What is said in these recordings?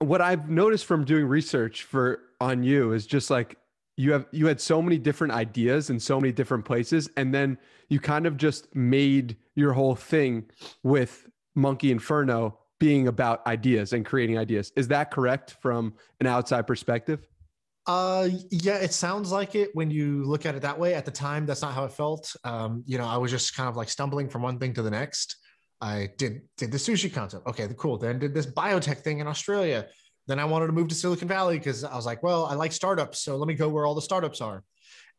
what I've noticed from doing research for on you is just like you have you had so many different ideas in so many different places and then you kind of just made your whole thing with monkey inferno being about ideas and creating ideas. Is that correct from an outside perspective? Uh yeah it sounds like it when you look at it that way. At the time that's not how it felt. Um you know i was just kind of like stumbling from one thing to the next i did did the sushi concept okay cool then did this biotech thing in australia then I wanted to move to Silicon Valley because I was like, well, I like startups. So let me go where all the startups are.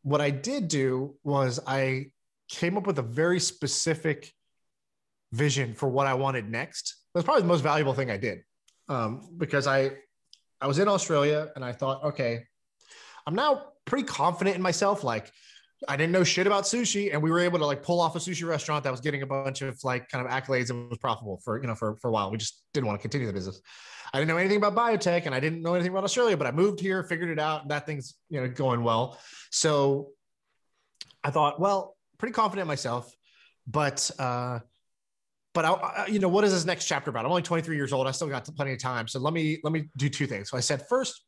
What I did do was I came up with a very specific vision for what I wanted next. That's probably the most valuable thing I did um, because I I was in Australia and I thought, okay, I'm now pretty confident in myself. Like I didn't know shit about sushi, and we were able to like pull off a sushi restaurant that was getting a bunch of like kind of accolades and was profitable for you know for for a while. We just didn't want to continue the business. I didn't know anything about biotech, and I didn't know anything about Australia, but I moved here, figured it out, and that thing's you know going well. So I thought, well, pretty confident myself, but uh, but I, I, you know what is this next chapter about? I'm only 23 years old. I still got plenty of time, so let me let me do two things. So I said first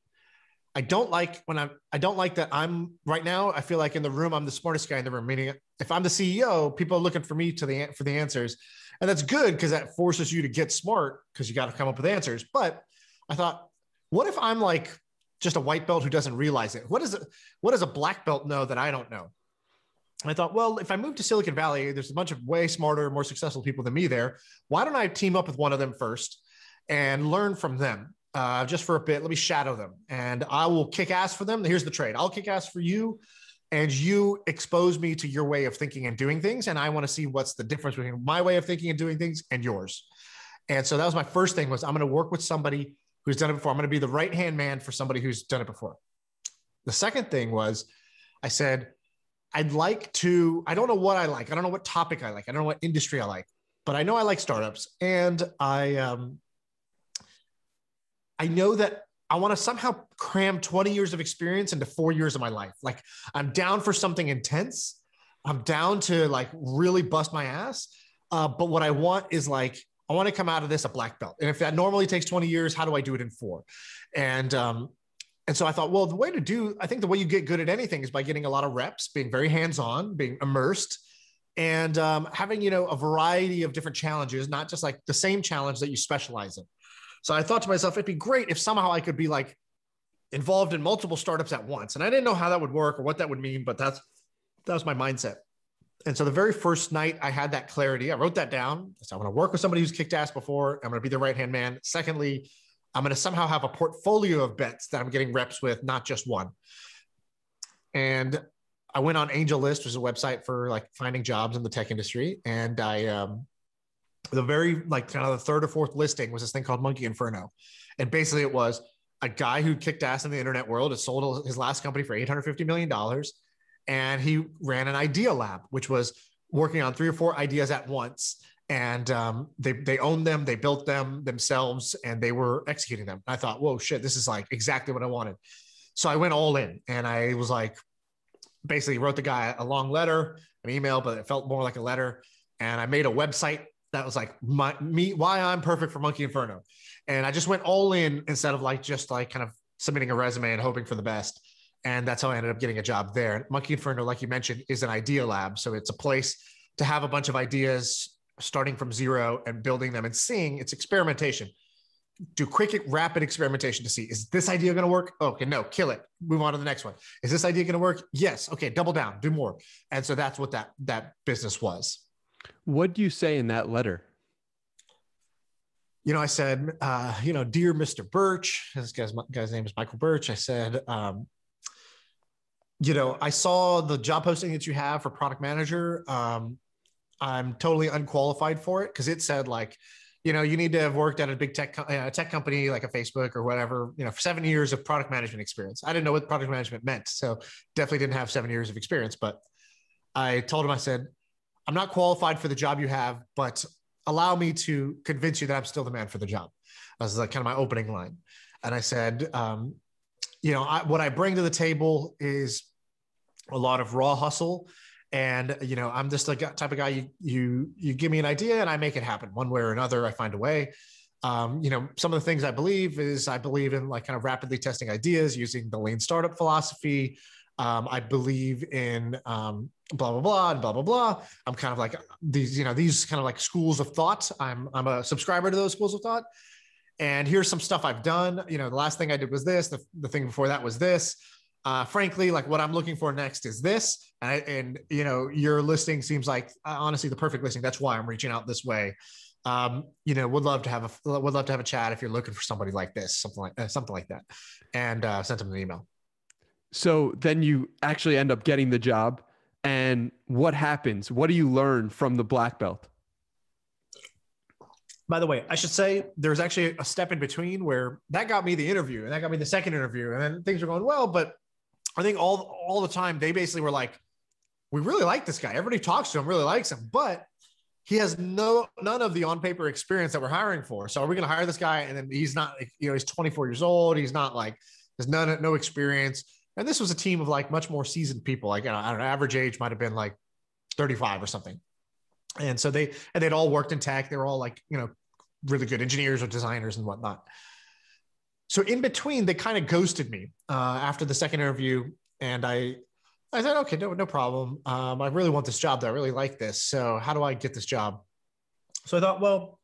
I don't like when I'm I don't like that I'm right now. I feel like in the room I'm the smartest guy in the room. Meaning, if I'm the CEO, people are looking for me to the for the answers, and that's good because that forces you to get smart because you got to come up with answers. But I thought, what if I'm like just a white belt who doesn't realize it? What is it? What does a black belt know that I don't know? And I thought, well, if I move to Silicon Valley, there's a bunch of way smarter, more successful people than me there. Why don't I team up with one of them first and learn from them? Uh, just for a bit. Let me shadow them and I will kick ass for them. Here's the trade I'll kick ass for you and you expose me to your way of thinking and doing things. And I want to see what's the difference between my way of thinking and doing things and yours. And so that was my first thing was I'm going to work with somebody who's done it before. I'm going to be the right hand man for somebody who's done it before. The second thing was I said, I'd like to, I don't know what I like. I don't know what topic I like. I don't know what industry I like, but I know I like startups. And I, um, I know that I want to somehow cram 20 years of experience into four years of my life. Like I'm down for something intense. I'm down to like really bust my ass. Uh, but what I want is like, I want to come out of this a black belt. And if that normally takes 20 years, how do I do it in four? And, um, and so I thought, well, the way to do, I think the way you get good at anything is by getting a lot of reps, being very hands-on, being immersed, and um, having you know a variety of different challenges, not just like the same challenge that you specialize in. So I thought to myself, it'd be great if somehow I could be like involved in multiple startups at once. And I didn't know how that would work or what that would mean, but that's that was my mindset. And so the very first night I had that clarity, I wrote that down. So I'm going to work with somebody who's kicked ass before. I'm going to be the right hand man. Secondly, I'm going to somehow have a portfolio of bets that I'm getting reps with, not just one. And I went on AngelList, which is a website for like finding jobs in the tech industry, and I um, the very like kind of the third or fourth listing was this thing called Monkey Inferno, and basically it was a guy who kicked ass in the internet world. Had sold his last company for eight hundred fifty million dollars, and he ran an idea lab, which was working on three or four ideas at once. And um, they they owned them, they built them themselves, and they were executing them. I thought, whoa, shit, this is like exactly what I wanted. So I went all in, and I was like, basically wrote the guy a long letter, an email, but it felt more like a letter. And I made a website that was like my me why I'm perfect for Monkey Inferno. And I just went all in instead of like just like kind of submitting a resume and hoping for the best. And that's how I ended up getting a job there. Monkey Inferno, like you mentioned, is an idea lab. So it's a place to have a bunch of ideas starting from zero and building them and seeing it's experimentation. Do quick, rapid experimentation to see is this idea going to work? Okay, no, kill it. Move on to the next one. Is this idea going to work? Yes. Okay, double down, do more. And so that's what that that business was. What do you say in that letter? You know, I said, uh, you know, dear Mr. Birch, this guy's guy's name is Michael Birch. I said, um, you know, I saw the job posting that you have for product manager. Um, I'm totally unqualified for it because it said like, you know, you need to have worked at a big tech uh, tech company like a Facebook or whatever, you know, for seven years of product management experience. I didn't know what product management meant, so definitely didn't have seven years of experience. But I told him, I said, I'm not qualified for the job you have, but allow me to convince you that I'm still the man for the job. That was like kind of my opening line. And I said, um, you know, I, what I bring to the table is a lot of raw hustle. And, you know, I'm just the type of guy you, you, you give me an idea and I make it happen one way or another. I find a way. Um, you know, some of the things I believe is I believe in like kind of rapidly testing ideas using the lean startup philosophy. Um, I believe in um, blah blah blah and blah blah blah. I'm kind of like these, you know, these kind of like schools of thought. I'm I'm a subscriber to those schools of thought. And here's some stuff I've done. You know, the last thing I did was this. The, the thing before that was this. Uh, frankly, like what I'm looking for next is this. And, I, and you know, your listing seems like uh, honestly the perfect listing. That's why I'm reaching out this way um, you know, would love to have a would love to have a chat if you're looking for somebody like this, something like uh, something like that, and uh, sent them an email. So then you actually end up getting the job, and what happens? What do you learn from the black belt? By the way, I should say there's actually a step in between where that got me the interview, and that got me the second interview, and then things were going well. But I think all all the time they basically were like, "We really like this guy. Everybody talks to him, really likes him, but." he has no none of the on paper experience that we're hiring for. So are we going to hire this guy and then he's not you know he's 24 years old, he's not like there's none no experience. And this was a team of like much more seasoned people. Like you know, I don't know, average age might have been like 35 or something. And so they and they'd all worked in tech. They were all like, you know, really good engineers or designers and whatnot. So in between, they kind of ghosted me uh, after the second interview, and I I said, okay, no, no problem. Um, I really want this job. Though. I really like this. So how do I get this job? So I thought, well,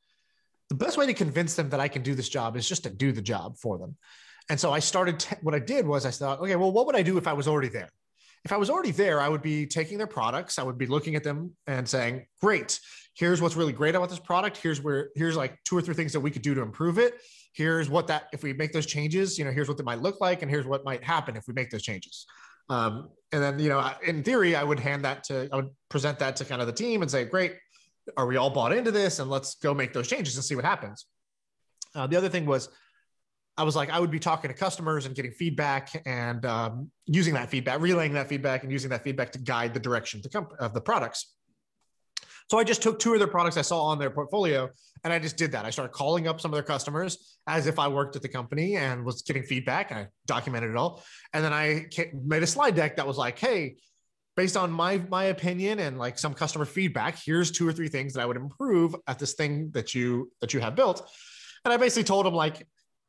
the best way to convince them that I can do this job is just to do the job for them. And so I started. T- what I did was I thought, okay, well, what would I do if I was already there? If I was already there, I would be taking their products. I would be looking at them and saying, great. Here's what's really great about this product. Here's where here's like two or three things that we could do to improve it. Here's what that if we make those changes, you know, here's what it might look like, and here's what might happen if we make those changes. Um, and then, you know, in theory, I would hand that to, I would present that to kind of the team and say, great, are we all bought into this? And let's go make those changes and see what happens. Uh, the other thing was, I was like, I would be talking to customers and getting feedback and um, using that feedback, relaying that feedback, and using that feedback to guide the direction to comp- of the products. So I just took two of their products I saw on their portfolio and I just did that. I started calling up some of their customers as if I worked at the company and was getting feedback and I documented it all. And then I made a slide deck that was like, hey, based on my my opinion and like some customer feedback, here's two or three things that I would improve at this thing that you that you have built. And I basically told them like,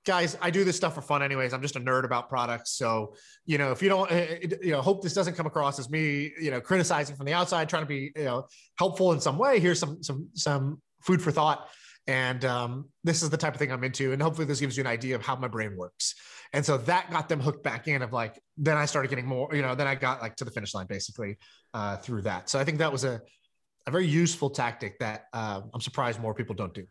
guys, I do this stuff for fun anyways. I'm just a nerd about products. So, you know, if you don't, eh, eh, you know, hope this doesn't come across as me, you know, criticizing from the outside, trying to be, you know, helpful in some way. Here's some, some, some food for thought. And um, this is the type of thing I'm into. And hopefully this gives you an idea of how my brain works. And so that got them hooked back in of like, then I started getting more, you know, then I got like to the finish line basically uh, through that. So I think that was a, a very useful tactic that uh, I'm surprised more people don't do.